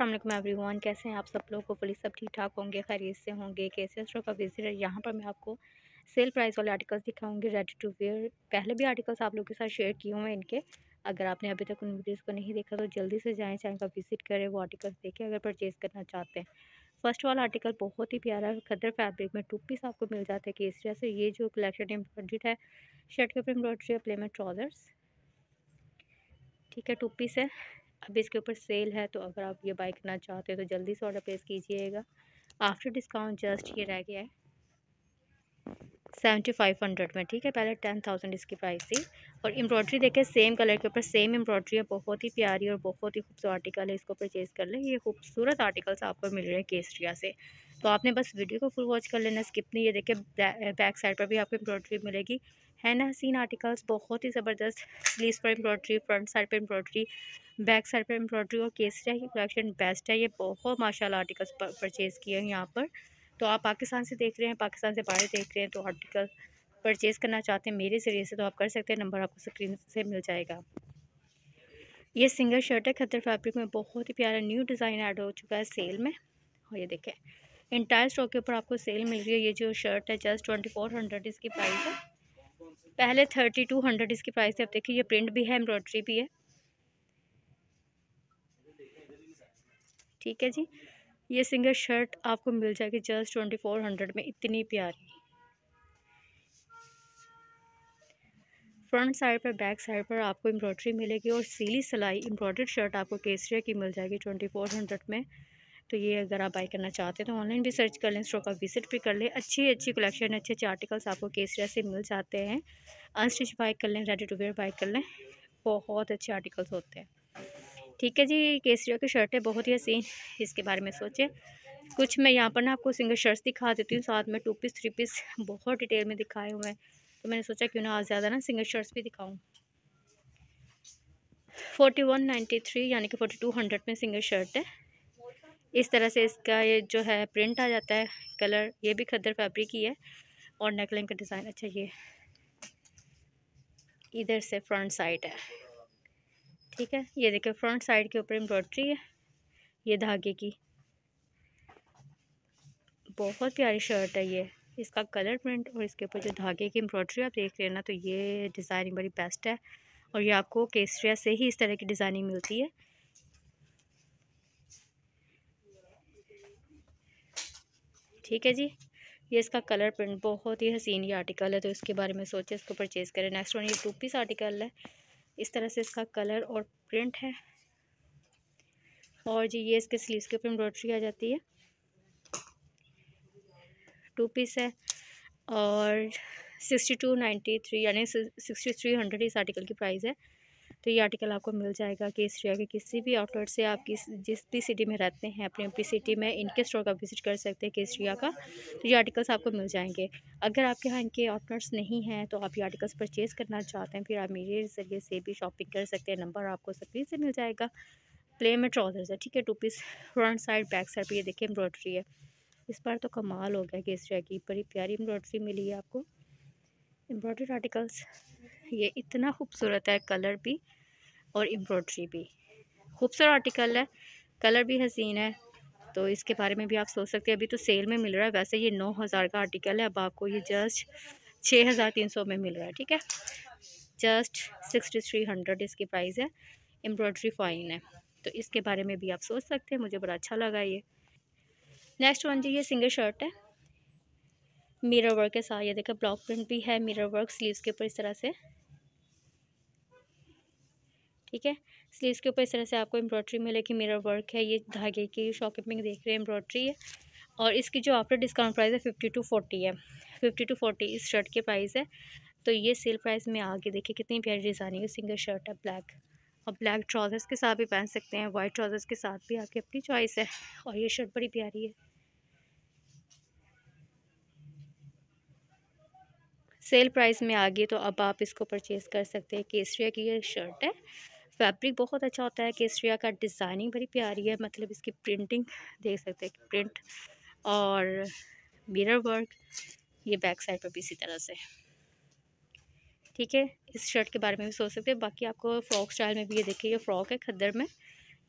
वालेकुम एवरीवन, कैसे हैं आप सब लोग? को पुलिस सब ठीक ठाक होंगे खरीद से होंगे, कैसे स्टोर का विज़िट है यहाँ पर मैं आपको सेल प्राइस वाले आर्टिकल्स दिखाऊँगी रेडी टू वेयर पहले भी आर्टिकल्स आप लोगों के साथ शेयर किए हुए हैं इनके। अगर आपने अभी तक उन वीडियोज़ को नहीं देखा तो जल्दी से जाएँ, चैनल का विज़िट करें, वो आर्टिकल्स देखें, अगर परचेज़ करना चाहते हैं। फ़र्स्ट वाला आर्टिकल बहुत ही प्यारा है खदर फैब्रिक में टू पीस आपको मिल जाता है केसरिया से। ये जो कलेक्शन एम्ब्रॉयड है, शर्ट के ऊपर एम्ब्रॉयड्री है में ट्राउज़र्स। ठीक है टू पीस है। अब इसके ऊपर सेल है तो अगर आप ये बाई करना चाहते हो तो जल्दी से ऑर्डर प्लेस कीजिएगा। आफ्टर डिस्काउंट जस्ट ये रह गया है। सेवेंटी फाइव हंड्रेड में, ठीक है? पहले टेन थाउज़ेंड इसकी प्राइस थी। और एम्ब्रॉयड्री देखें सेम कलर के ऊपर, सेम एम्ब्रॉयड्री है, बहुत ही प्यारी और बहुत ही खूबसूरत आर्टिकल है, इसको परचेज़ कर लें। ये खूबसूरत आर्टिकल्स आपको मिल रहे हैं केसरिया से। तो आपने बस वीडियो को फुल वॉच कर लेना स्किप नहीं, ये देखें बैक साइड पर भी आपको एम्ब्रॉयड्री मिलेगी। है ना हसीन आर्टिकल्स बहुत ही ज़बरदस्त। स्लीव पर एम्ब्रॉयड्री, फ्रंट साइड पर एम्ब्रॉयड्री, बैक साइड पर एम्ब्रॉयड्री और केसरिया की कलेक्शन बेस्ट है। ये बहुत माशाल्लाह आर्टिकल्स परचेज़ किए हैं यहाँ पर। तो आप पाकिस्तान से देख रहे हैं, पाकिस्तान से बाहर देख रहे हैं तो आर्टिकल परचेज़ करना चाहते हैं मेरे ज़रिए से तो आप कर सकते हैं, नंबर आपको स्क्रीन से मिल जाएगा। ये सिंगल शर्ट है खतर फैब्रिक में बहुत ही प्यारा न्यू डिज़ाइन ऐड हो चुका है सेल में। और ये देखें इंटायर स्टॉक के ऊपर आपको सेल मिल रही है, ये जो शर्ट है जस्ट ट्वेंटी फोर हंड्रेड इसकी प्राइस है। पहले थर्टी टू हंड्रेड इसकी प्राइस है आप देखिए ये प्रिंट भी है, एम्ब्रॉयड्री भी है। ठीक है जी, ये सिंगल शर्ट आपको मिल जाएगी जस्ट ट्वेंटी फोर हंड्रेड में, इतनी प्यारी। फ्रंट साइड पर, बैक साइड पर आपको एम्ब्रॉयड्री मिलेगी और सीली सिलाई एम्ब्रॉयड शर्ट आपको केसरिया की मिल जाएगी ट्वेंटी फोर हंड्रेड में। तो ये अगर आप बाई करना चाहते हैं तो ऑनलाइन भी सर्च कर लें स्टॉक का विज़िट भी कर लें। अच्छी अच्छी कलेक्शन अच्छे अच्छे आर्टिकल्स आपको केसरिया से मिल जाते हैं। अनस्टिच बाई कर लें रेडी टू वेयर बाई कर लें, बहुत अच्छे आर्टिकल्स होते हैं। ठीक है जी केसरिया की शर्ट है, बहुत ही हसीन, इसके बारे में सोचें। कुछ मैं यहाँ पर ना आपको सिंगल शर्ट्स दिखा देती हूँ, साथ में टू पीस थ्री पीस बहुत डिटेल में दिखाए हुए हैं। तो मैंने सोचा क्यों ना आज ज़्यादा ना सिंगल शर्ट्स भी दिखाऊँ। फोर्टी वन नाइन्टी थ्री यानी कि फोर्टी टू हंड्रेड में सिंगल शर्ट है। इस तरह से इसका ये जो है प्रिंट आ जाता है कलर ये भी खद्दर फैब्रिक ही है और नेकलाइन का डिज़ाइन अच्छा ये इधर से फ्रंट साइड है। ठीक है, ये देखिए फ्रंट साइड के ऊपर एम्ब्रॉयड्री है, ये धागे की। बहुत प्यारी शर्ट है ये। इसका कलर प्रिंट और इसके ऊपर जो धागे की एम्ब्रॉयड्री आप देख रहे हैं ना तो ये डिज़ाइनिंग बड़ी बेस्ट है। और ये आपको केसरिया से ही इस तरह की डिज़ाइनिंग मिलती है। ठीक है जी। ये इसका कलर प्रिंट बहुत ही हसीन ये आर्टिकल है तो इसके बारे में सोचे, इसको परचेज़ करें। नेक्स्ट वन ये टू पीस आर्टिकल है। इस तरह से इसका कलर और प्रिंट है। और जी, ये इसके स्लीव्स के ऊपर एम्ब्रॉयड्री आ जाती है। टू पीस है। और सिक्सटी टू नाइन्टी थ्री यानी सिक्सटी थ्री हंड्रेड इस आर्टिकल की प्राइस है। तो ये आर्टिकल आपको मिल जाएगा केसरिया के किसी भी आउटलेट से आप किस, जिस भी सिटी में रहते हैं, अपनी अपनी सिटी में इनके स्टोर का विज़िट कर सकते हैं केसरिया का तो ये आर्टिकल्स आपको मिल जाएँगे। अगर आपके यहाँ इनके आउटलेट्स नहीं हैं तो आप ये आर्टिकल्स परचेज़ करना चाहते हैं, फिर आप मेरे ज़रिए से भी शॉपिंग कर सकते हैं, नंबर आपको स्क्रीन से मिल जाएगा। प्ले में ट्राउजर्स है, ठीक है, two piece, front side, back side पर ये देखिए एम्ब्रॉयड्री है। इस बार तो कमाल हो गया केसरिया की, बड़ी प्यारी एम्ब्रॉयड्री मिली है आपको। एम्ब्रॉयड आर्टिकल्स ये इतना खूबसूरत है कलर भी और एम्ब्रॉयड्री भी। खूबसूरत आर्टिकल है, कलर भी हसीन है तो इसके बारे में भी आप सोच सकते हैं। अभी तो सेल में मिल रहा है, वैसे ये नौ हज़ार का आर्टिकल है, अब आपको ये जस्ट छः हज़ार तीन सौ में मिल रहा है, ठीक है? जस्ट सिक्सटी थ्री हंड्रेड इसकी प्राइस है, एम्ब्रॉयड्री फाइन है तो इसके बारे में भी आप सोच सकते हैं, मुझे बड़ा अच्छा लगा ये। नेक्स्ट वन जी, ये सिंगल शर्ट है। मिरर वर्क के साथ, ये देखा, ब्लॉक प्रिंट भी है, मिरर वर्क, स्लीव्स के ऊपर इस तरह से। ठीक है? स्लीव्स के ऊपर इस तरह से आपको एम्ब्रॉयड्री मिले कि मेरा वर्क है, ये धागे की शॉकिपिंग देख रहे हैं एम्ब्रॉयड्री है। और इसकी जो आफ्टर डिस्काउंट प्राइस है फिफ्टी टू फोर्टी है। फिफ्टी टू फोर्टी इस शर्ट की प्राइस है। तो ये सेल प्राइस में आगे देखिए, कितनी प्यारी डिज़ाइनिंग है। सिंगल शर्ट है ब्लैक और ब्लैक ट्राउज़र्स के साथ भी पहन सकते हैं वाइट ट्राउज़र्स के साथ भी आपकी अपनी चॉइस है। और ये शर्ट बड़ी प्यारी है। सेल प्राइस में आ गई तो अब आप इसको परचेज़ कर सकते हैं, केसरिया की ये शर्ट है। फैब्रिक बहुत अच्छा होता है, केसरिया का डिज़ाइनिंग बड़ी प्यारी है मतलब इसकी प्रिंटिंग देख सकते हैं, प्रिंट और मिरर वर्क, ये बैक साइड पर भी इसी तरह से। ठीक है, इस शर्ट के बारे में भी सोच सकते हैं, बाकी आपको फ्रॉक स्टाइल में भी ये देखिए, ये फ्रॉक है खद्दर में,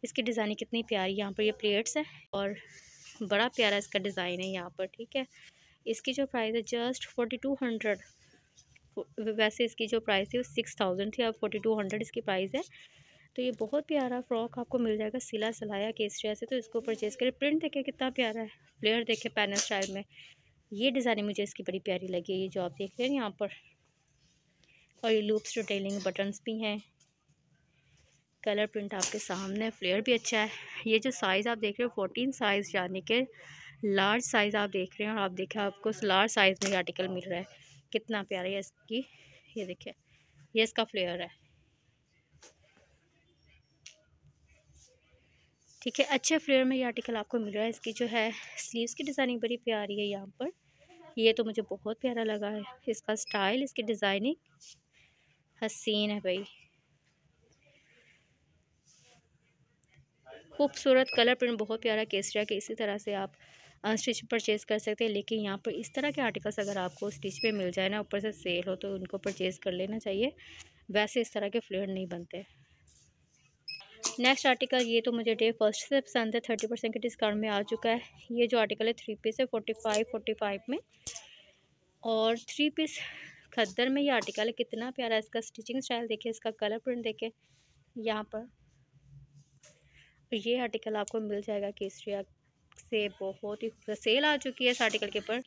इसकी डिज़ाइनिंग कितनी प्यारी, यहाँ पर ये प्लेट्स है और बड़ा प्यारा इसका डिज़ाइन है यहाँ पर, ठीक है। इसकी जो प्राइस है, जस्ट फोर्टी टू हंड्रेड वैसे इसकी जो प्राइस थी वो सिक्स थाउज़ेंड थी, अब फोर्टी टू हंड्रेड इसकी प्राइस है। तो ये बहुत प्यारा फ्रॉक आपको मिल जाएगा सिला सिलाया केसरिया से तो इसको परचेज़ करें। प्रिंट देखे कितना प्यारा है। फ्लेयर देखे पैनल स्टाइल में। ये डिज़ाइनिंग मुझे इसकी बड़ी प्यारी लगी है। ये जो आप देख रहे हैं यहाँ पर। और ये लूप्स डिटेलिंग बटन्स भी हैं। कलर प्रिंट आपके सामने फ्लेयर भी अच्छा है। ये जो साइज़ आप देख रहे हो फोर्टीन साइज़ यानी कि लार्ज साइज़ आप देख रहे हैं। और आप देखें आपको लार्ज साइज़ में आर्टिकल मिल रहा है। कितना प्यारा है इसकी। ये देखिए, ये इसका फ्लेयर है। ठीक है, अच्छे फ्लेयर में ये आर्टिकल आपको मिल रहा है। इसकी जो है स्लीव्स की डिज़ाइनिंग बड़ी प्यारी है यहाँ पर। ये तो मुझे बहुत प्यारा लगा है। इसका स्टाइल इसकी डिज़ाइनिंग हसीन है भाई। खूबसूरत कलर प्रिंट बहुत प्यारा केसरिया के इसी तरह से आप अनस्टिच परचेज़ कर सकते हैं, लेकिन यहाँ पर इस तरह के आर्टिकल्स अगर आपको स्टिच पे मिल जाए ना, ऊपर से सेल हो तो उनको परचेज़ कर लेना चाहिए। वैसे इस तरह के फ्लेयर नहीं बनते नेक्स्ट आर्टिकल, ये तो मुझे डे फ़र्स्ट से पसंद है, थर्टी परसेंट के डिस्काउंट में आ चुका है। ये जो आर्टिकल है, थ्री पीस है, फोर्टी फाइव फोर्टी फाइव में। और थ्री पीस खद्दर में ये आर्टिकल है, कितना प्यारा इसका स्टिचिंग स्टाइल देखिए, इसका कलर प्रिंट देखे यहाँ पर। ये आर्टिकल आपको मिल जाएगा केसरिया से बहुत ही सेल आ चुकी है इस आर्टिकल के ऊपर।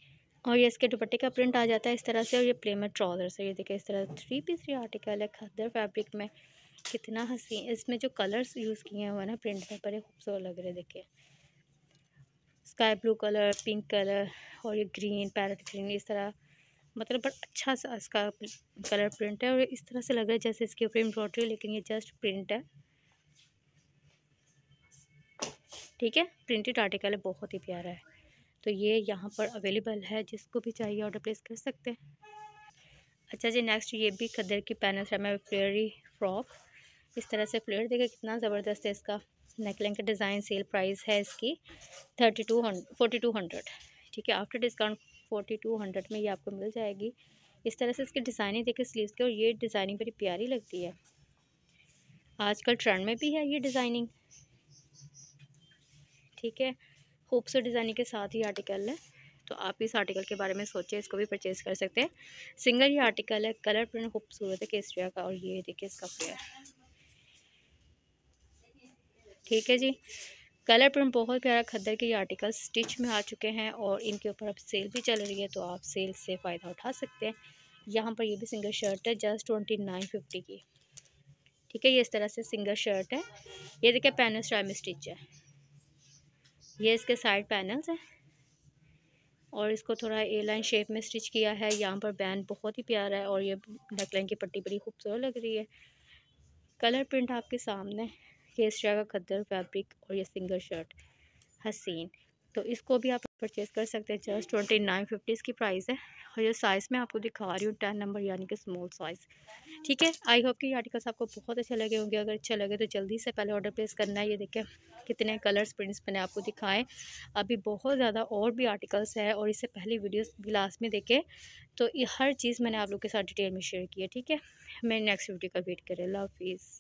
और ये इसके दुपट्टे का प्रिंट आ जाता है इस तरह से और ये प्लेन ट्राउज़र से। ये देखिए इस तरह थ्री पीस ये आर्टिकल है खदर फैब्रिक में। कितना हँसी। इसमें जो कलर्स यूज़ किए हुए ना प्रिंट में, बड़े खूबसूरत लग रहे हैं, देखिए। Sky blue colour pink colour और ये ग्रीन पैरट ग्रीन इस तरह। मतलब बड़ा अच्छा सा इसका कलर प्रिंट है और इस तरह से लग रहा है जैसे इसके ऊपर एम्ब्रॉयडरी लेकिन ये जस्ट प्रिंट है। ठीक है? प्रिंटेड आर्टिकल है, बहुत ही प्यारा है। तो ये यहाँ पर अवेलेबल है, जिसको भी चाहिए ऑर्डर प्लेस कर सकते हैं। अच्छा जी नेक्स्ट ये भी खदर की पैनल है, मैं फ्लेयरी फ्रॉक इस तरह से फ्लेयर देखिए कितना ज़बरदस्त है इसका। नेकलाइन का डिज़ाइन सेल प्राइस है इसकी thirty two hundred forty two hundred ठीक है after discount forty two hundred में ये आपको मिल जाएगी। इस तरह से इसकी डिज़ाइनिंग देखिए स्लीव्स की, और ये डिज़ाइनिंग बड़ी प्यारी लगती है। आजकल ट्रेंड में भी है ये डिज़ाइनिंग ठीक है? खूबसूरत डिज़ाइनिंग के साथ ही आर्टिकल है। तो आप इस आर्टिकल के बारे में सोचिए, इसको भी परचेज़ कर सकते हैं। सिंगल ही आर्टिकल है कलर प्रिंट खूबसूरत है केसरिया का और ये देखिए इसका फ्लेयर ठीक है जी? कलर प्रिंट बहुत प्यारा खद्दर के ये आर्टिकल स्टिच में आ चुके हैं और इनके ऊपर अब सेल भी चल रही है तो आप सेल से फ़ायदा उठा सकते हैं। यहाँ पर ये भी सिंगल शर्ट है जस्ट ट्वेंटी नाइन फिफ्टी की। ठीक है, ये इस तरह से सिंगल शर्ट है। ये देखिए पैनल स्टाइल में स्टिच है। ये इसके साइड पैनल्स हैं। और इसको थोड़ा ए लाइन शेप में स्टिच किया है। यहाँ पर बैंड बहुत ही प्यारा है और ये नेकलाइन की पट्टी बड़ी खूबसूरत लग रही है। कलर प्रिंट आपके सामने। केसरिया का खद्दर फैब्रिक और ये सिंगल शर्ट हसीन। तो इसको भी आप परचेज़ कर सकते हैं। जस्ट ट्वेंटी नाइन फिफ्टी इसकी प्राइस है। और ये साइज़ में आपको दिखा रही हूँ टेन नंबर यानी कि स्मॉल साइज़ ठीक है? आई होप कि ये आर्टिकल्स आपको बहुत अच्छे लगे होंगे। अगर अच्छे लगे तो जल्दी से पहले ऑर्डर प्लेस करना है। ये देखें कितने कलर्स प्रिंट्स मैंने आपको दिखाएँ अभी बहुत ज़्यादा और भी आर्टिकल्स है और इससे पहले वीडियोस भी लास्ट में देखें। तो हर चीज़ मैंने आप लोग के साथ डिटेल में शेयर की है। ठीक है? मैं नेक्स्ट वीडियो का वेट करें लव हाफिज़